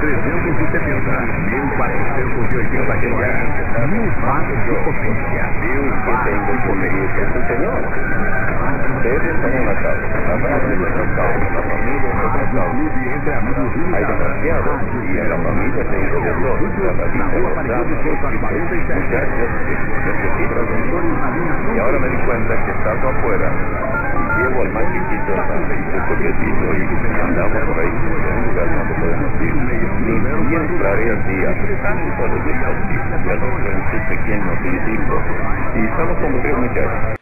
1370, 1480 GHz, mil watts de potência. Deus que tem compromisso com o Senhor. Ustedes en la casa, la la familia demasiado y la familia. La familia ahora me di cuenta que estando afuera, llevo al más chiquito, al coquetito bien clarea el día, de aquí, ya los pequeños hijos, y estamos como tres muchachos.